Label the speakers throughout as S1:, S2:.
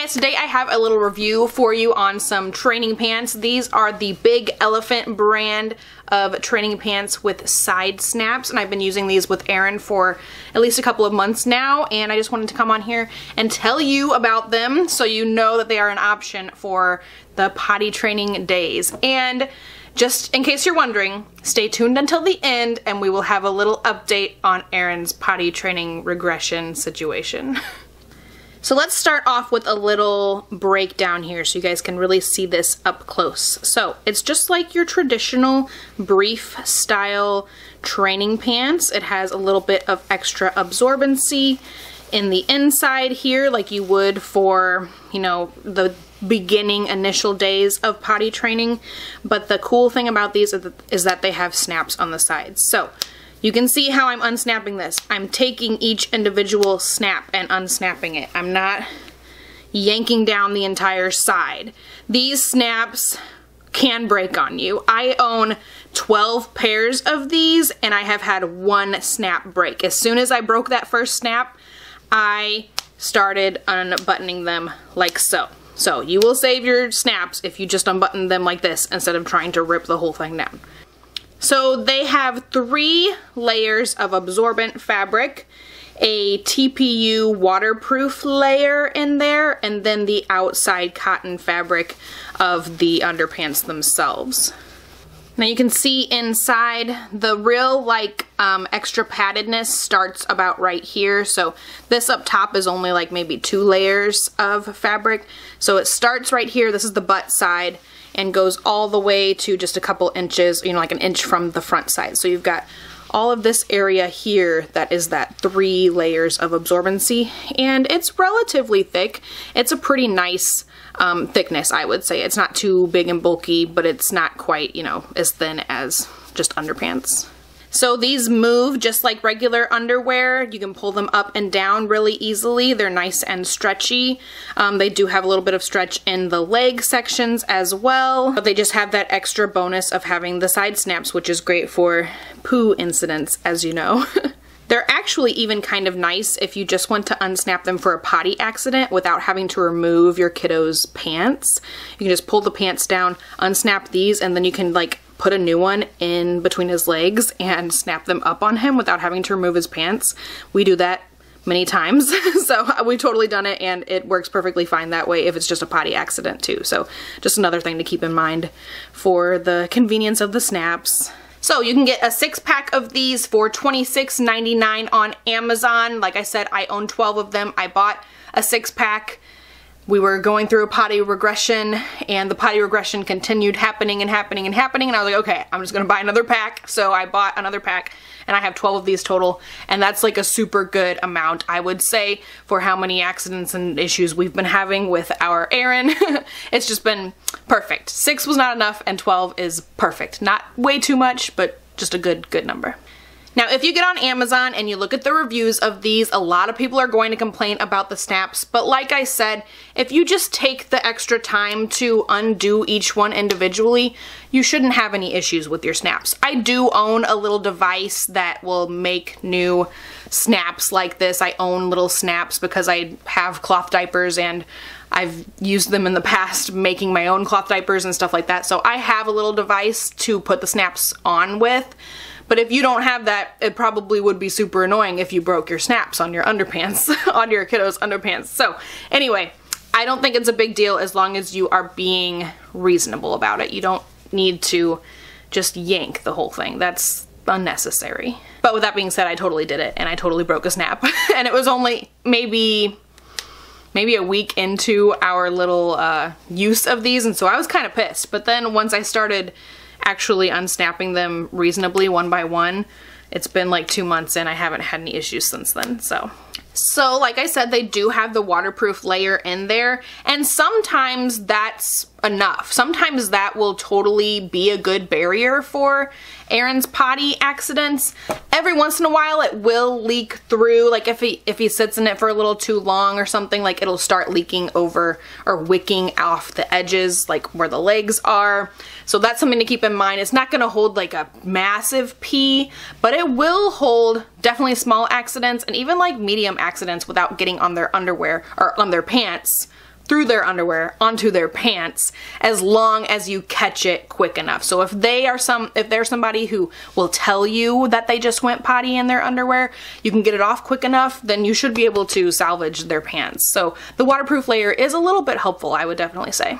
S1: guys, today I have a little review for you on some training pants. These are the Big Elephant brand of training pants with side snaps and I've been using these with Eren for at least a couple of months now and I just wanted to come on here and tell you about them so you know that they are an option for the potty training days. And just in case you're wondering, stay tuned until the end and we will have a little update on Eren's potty training regression situation. So let's start off with a little breakdown here so you guys can really see this up close. So it's just like your traditional brief style training pants. It has a little bit of extra absorbency in the inside here like you would for, you know, the beginning initial days of potty training. But the cool thing about these is that they have snaps on the sides. So you can see how I'm unsnapping this. I'm taking each individual snap and unsnapping it. I'm not yanking down the entire side. These snaps can break on you. I own 12 pairs of these and I have had one snap break. As soon as I broke that first snap, I started unbuttoning them like so. So you will save your snaps if you just unbutton them like this instead of trying to rip the whole thing down. So they have three layers of absorbent fabric, a TPU waterproof layer in there, and then the outside cotton fabric of the underpants themselves. Now you can see inside the real like um, extra paddedness starts about right here. So this up top is only like maybe two layers of fabric. So it starts right here. This is the butt side and goes all the way to just a couple inches, you know, like an inch from the front side. So you've got all of this area here that is that three layers of absorbency and it's relatively thick. It's a pretty nice um, thickness, I would say. It's not too big and bulky, but it's not quite, you know, as thin as just underpants. So these move just like regular underwear. You can pull them up and down really easily. They're nice and stretchy. Um, they do have a little bit of stretch in the leg sections as well. But they just have that extra bonus of having the side snaps, which is great for poo incidents, as you know. They're actually even kind of nice if you just want to unsnap them for a potty accident without having to remove your kiddo's pants. You can just pull the pants down, unsnap these, and then you can like put a new one in between his legs and snap them up on him without having to remove his pants. We do that many times so we've totally done it and it works perfectly fine that way if it's just a potty accident too so just another thing to keep in mind for the convenience of the snaps so you can get a six pack of these for $26.99 on Amazon. Like I said, I own 12 of them. I bought a six pack we were going through a potty regression and the potty regression continued happening and happening and happening and I was like, okay, I'm just gonna buy another pack. So I bought another pack and I have 12 of these total and that's like a super good amount, I would say, for how many accidents and issues we've been having with our Eren. it's just been perfect. Six was not enough and 12 is perfect. Not way too much, but just a good, good number. Now, if you get on Amazon and you look at the reviews of these, a lot of people are going to complain about the snaps, but like I said, if you just take the extra time to undo each one individually, you shouldn't have any issues with your snaps. I do own a little device that will make new snaps like this. I own little snaps because I have cloth diapers and I've used them in the past making my own cloth diapers and stuff like that. So I have a little device to put the snaps on with. But if you don't have that, it probably would be super annoying if you broke your snaps on your underpants, on your kiddo's underpants. So anyway, I don't think it's a big deal as long as you are being reasonable about it. You don't need to just yank the whole thing. That's unnecessary. But with that being said, I totally did it and I totally broke a snap. and it was only maybe maybe a week into our little uh, use of these and so I was kind of pissed. But then once I started actually unsnapping them reasonably one by one. It's been like two months and I haven't had any issues since then, so. So like I said, they do have the waterproof layer in there and sometimes that's enough. Sometimes that will totally be a good barrier for Eren's potty accidents. Every once in a while it will leak through, like if he if he sits in it for a little too long or something, like it'll start leaking over or wicking off the edges, like where the legs are. So that's something to keep in mind. It's not gonna hold like a massive pee, but it will hold definitely small accidents and even like medium accidents without getting on their underwear or on their pants through their underwear onto their pants as long as you catch it quick enough. So if they are some if they're somebody who will tell you that they just went potty in their underwear, you can get it off quick enough, then you should be able to salvage their pants. So the waterproof layer is a little bit helpful, I would definitely say.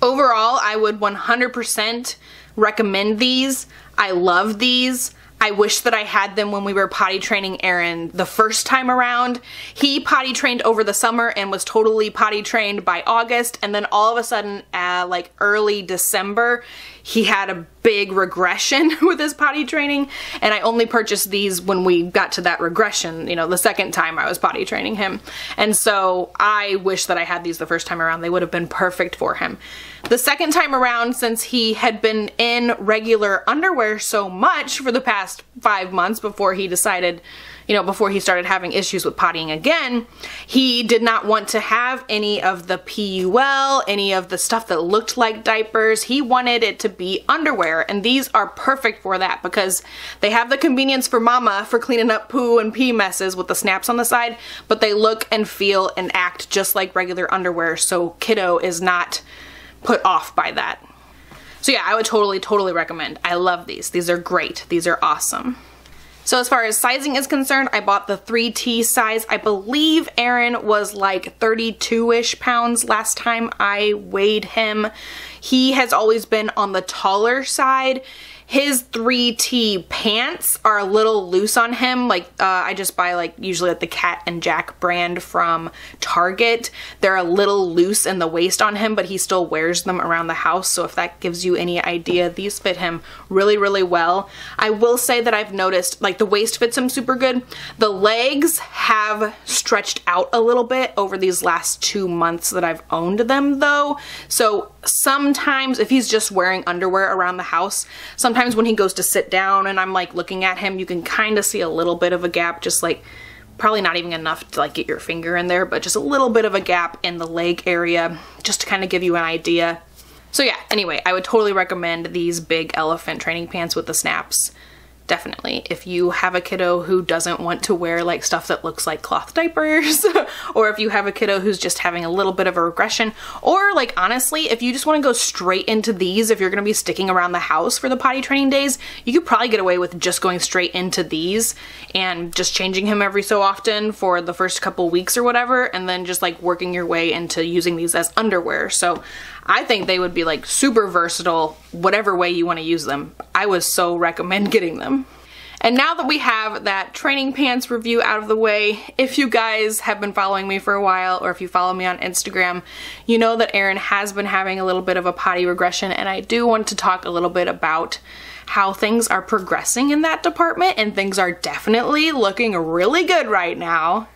S1: Overall, I would 100% recommend these. I love these. I wish that I had them when we were potty training Eren the first time around. He potty trained over the summer and was totally potty trained by August and then all of a sudden uh, like early December he had a big regression with his potty training and I only purchased these when we got to that regression, you know, the second time I was potty training him. And so I wish that I had these the first time around. They would have been perfect for him. The second time around, since he had been in regular underwear so much for the past five months before he decided you know, before he started having issues with pottying again, he did not want to have any of the PUL, any of the stuff that looked like diapers. He wanted it to be underwear, and these are perfect for that because they have the convenience for mama for cleaning up poo and pee messes with the snaps on the side, but they look and feel and act just like regular underwear, so kiddo is not put off by that. So yeah, I would totally, totally recommend. I love these. These are great. These are awesome. So as far as sizing is concerned, I bought the 3T size. I believe Eren was like 32-ish pounds last time I weighed him. He has always been on the taller side his 3T pants are a little loose on him. Like uh, I just buy like usually like the Cat and Jack brand from Target. They're a little loose in the waist on him, but he still wears them around the house. So if that gives you any idea, these fit him really, really well. I will say that I've noticed like the waist fits him super good. The legs have stretched out a little bit over these last two months that I've owned them though. So sometimes if he's just wearing underwear around the house, sometimes when he goes to sit down and I'm like looking at him, you can kind of see a little bit of a gap, just like probably not even enough to like get your finger in there, but just a little bit of a gap in the leg area just to kind of give you an idea. So yeah, anyway, I would totally recommend these big elephant training pants with the snaps definitely. If you have a kiddo who doesn't want to wear like stuff that looks like cloth diapers, or if you have a kiddo who's just having a little bit of a regression, or like honestly, if you just want to go straight into these, if you're going to be sticking around the house for the potty training days, you could probably get away with just going straight into these and just changing him every so often for the first couple weeks or whatever, and then just like working your way into using these as underwear. So I think they would be like super versatile, whatever way you want to use them. I would so recommend getting them. And now that we have that training pants review out of the way, if you guys have been following me for a while or if you follow me on Instagram, you know that Eren has been having a little bit of a potty regression and I do want to talk a little bit about how things are progressing in that department and things are definitely looking really good right now.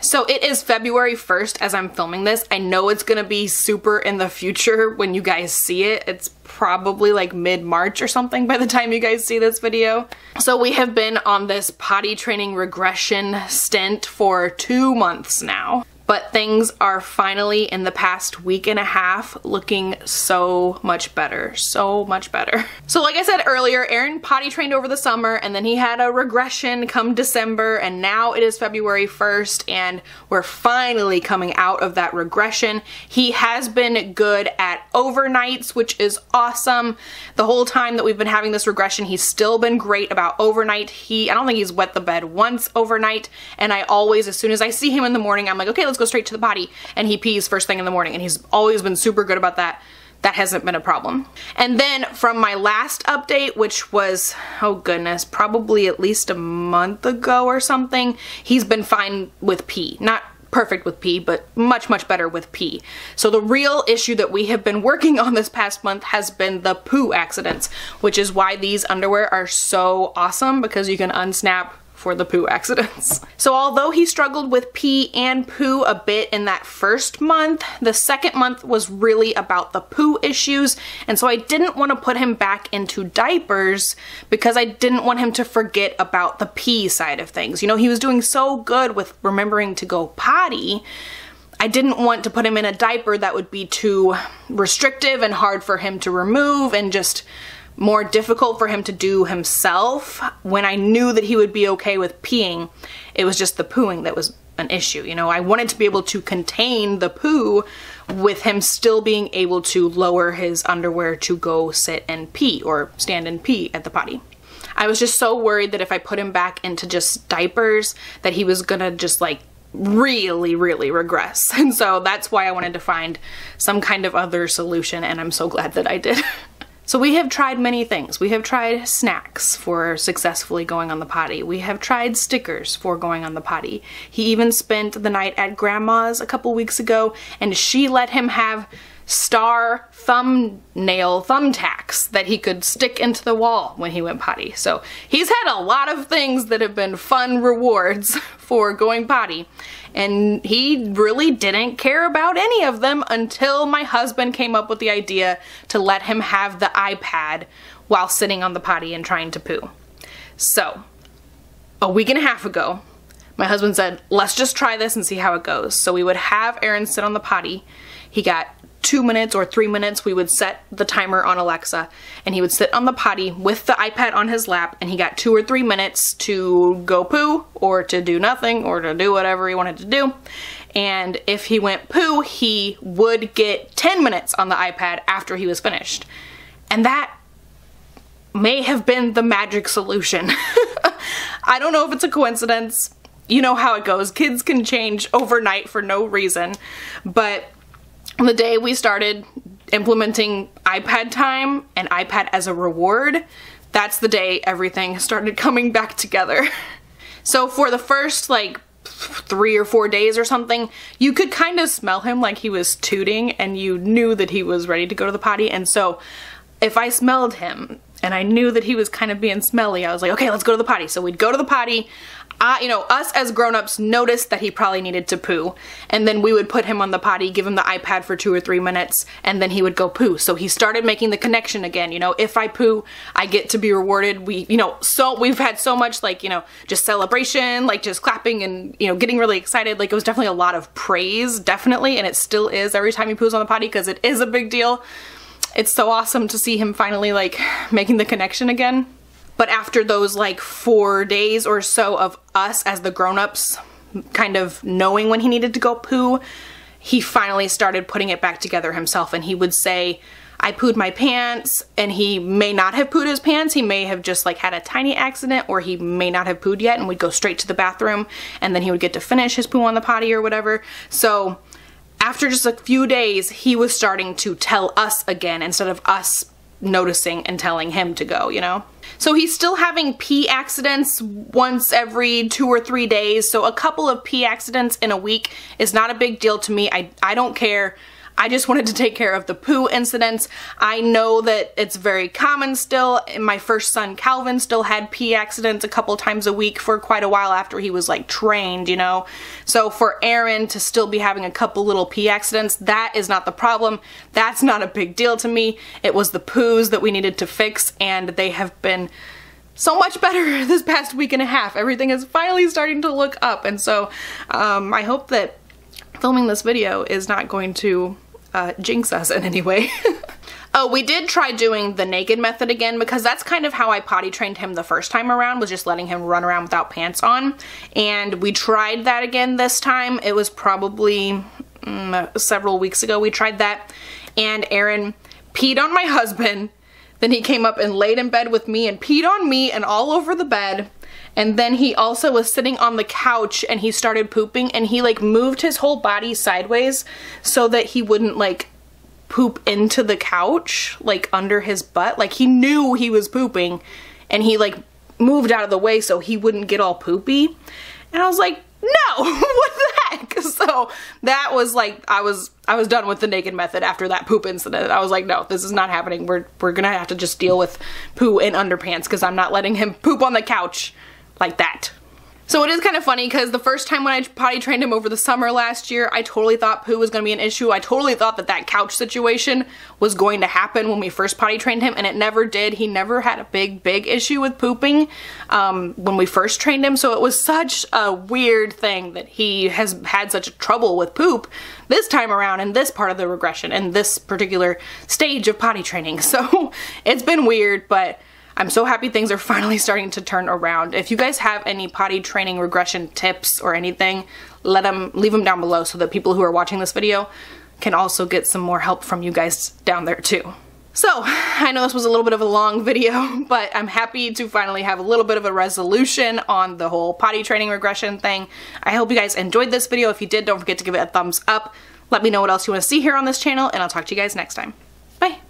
S1: So it is February 1st as I'm filming this. I know it's gonna be super in the future when you guys see it. It's probably like mid-March or something by the time you guys see this video. So we have been on this potty training regression stint for two months now but things are finally in the past week and a half looking so much better, so much better. So like I said earlier, Eren potty trained over the summer and then he had a regression come December and now it is February 1st and we're finally coming out of that regression. He has been good at overnights, which is awesome. The whole time that we've been having this regression, he's still been great about overnight. He, I don't think he's wet the bed once overnight and I always, as soon as I see him in the morning, I'm like, okay, let's go straight to the potty. And he pees first thing in the morning and he's always been super good about that. That hasn't been a problem. And then from my last update, which was, oh goodness, probably at least a month ago or something, he's been fine with pee. Not perfect with pee, but much, much better with pee. So the real issue that we have been working on this past month has been the poo accidents, which is why these underwear are so awesome because you can unsnap for the poo accidents. So although he struggled with pee and poo a bit in that first month, the second month was really about the poo issues and so I didn't want to put him back into diapers because I didn't want him to forget about the pee side of things. You know, he was doing so good with remembering to go potty, I didn't want to put him in a diaper that would be too restrictive and hard for him to remove and just more difficult for him to do himself when I knew that he would be okay with peeing. It was just the pooing that was an issue. You know, I wanted to be able to contain the poo with him still being able to lower his underwear to go sit and pee or stand and pee at the potty. I was just so worried that if I put him back into just diapers that he was gonna just like really, really regress. And so that's why I wanted to find some kind of other solution and I'm so glad that I did. So we have tried many things. We have tried snacks for successfully going on the potty. We have tried stickers for going on the potty. He even spent the night at grandma's a couple weeks ago and she let him have star thumbnail thumbtacks that he could stick into the wall when he went potty. So he's had a lot of things that have been fun rewards for going potty and he really didn't care about any of them until my husband came up with the idea to let him have the iPad while sitting on the potty and trying to poo. So a week and a half ago, my husband said, let's just try this and see how it goes. So we would have Eren sit on the potty. He got two minutes or three minutes, we would set the timer on Alexa and he would sit on the potty with the iPad on his lap and he got two or three minutes to go poo or to do nothing or to do whatever he wanted to do. And if he went poo, he would get 10 minutes on the iPad after he was finished. And that may have been the magic solution. I don't know if it's a coincidence. You know how it goes. Kids can change overnight for no reason. But the day we started implementing iPad time and iPad as a reward, that's the day everything started coming back together. So for the first like three or four days or something, you could kind of smell him like he was tooting and you knew that he was ready to go to the potty. And so if I smelled him and I knew that he was kind of being smelly, I was like, okay, let's go to the potty. So we'd go to the potty. I, you know, us as grown-ups noticed that he probably needed to poo. And then we would put him on the potty, give him the iPad for two or three minutes, and then he would go poo. So he started making the connection again. You know, if I poo, I get to be rewarded. We, you know, so we've had so much like, you know, just celebration, like just clapping and, you know, getting really excited. Like it was definitely a lot of praise, definitely. And it still is every time he poos on the potty because it is a big deal. It's so awesome to see him finally like making the connection again. But after those like four days or so of us as the grown-ups kind of knowing when he needed to go poo, he finally started putting it back together himself and he would say, I pooed my pants and he may not have pooed his pants. He may have just like had a tiny accident or he may not have pooed yet and we'd go straight to the bathroom and then he would get to finish his poo on the potty or whatever. So after just a few days, he was starting to tell us again instead of us noticing and telling him to go, you know? So he's still having pee accidents once every two or three days. So a couple of pee accidents in a week is not a big deal to me. I, I don't care. I just wanted to take care of the poo incidents. I know that it's very common still. My first son, Calvin, still had pee accidents a couple times a week for quite a while after he was like trained, you know? So for Eren to still be having a couple little pee accidents, that is not the problem. That's not a big deal to me. It was the poos that we needed to fix and they have been so much better this past week and a half. Everything is finally starting to look up and so um, I hope that filming this video is not going to uh, jinx us in any way. oh, we did try doing the naked method again because that's kind of how I potty trained him the first time around was just letting him run around without pants on. And we tried that again this time. It was probably mm, several weeks ago we tried that. And Eren peed on my husband. Then he came up and laid in bed with me and peed on me and all over the bed. And then he also was sitting on the couch and he started pooping and he like moved his whole body sideways so that he wouldn't like poop into the couch, like under his butt. Like he knew he was pooping and he like moved out of the way so he wouldn't get all poopy. And I was like, no, what the heck? So that was like, I was, I was done with the naked method after that poop incident. I was like, no, this is not happening. We're, we're gonna have to just deal with poo in underpants because I'm not letting him poop on the couch like that. So it is kind of funny because the first time when I potty trained him over the summer last year, I totally thought poo was going to be an issue. I totally thought that that couch situation was going to happen when we first potty trained him and it never did. He never had a big, big issue with pooping um, when we first trained him. So it was such a weird thing that he has had such trouble with poop this time around in this part of the regression in this particular stage of potty training. So it's been weird, but I'm so happy things are finally starting to turn around. If you guys have any potty training regression tips or anything, let them leave them down below so that people who are watching this video can also get some more help from you guys down there too. So, I know this was a little bit of a long video, but I'm happy to finally have a little bit of a resolution on the whole potty training regression thing. I hope you guys enjoyed this video. If you did, don't forget to give it a thumbs up. Let me know what else you want to see here on this channel, and I'll talk to you guys next time. Bye!